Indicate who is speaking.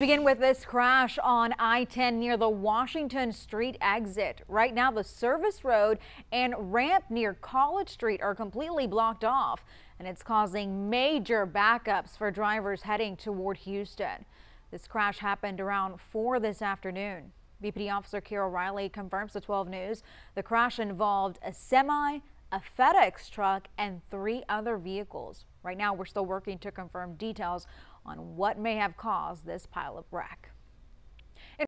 Speaker 1: Begin with this crash on I-10 near the Washington Street exit. Right now, the service road and ramp near College Street are completely blocked off, and it's causing major backups for drivers heading toward Houston. This crash happened around 4 this afternoon. BPD Officer Carol Riley confirms to 12 News the crash involved a semi, a FedEx truck, and three other vehicles. Right now, we're still working to confirm details on what may have caused this pile of wreck.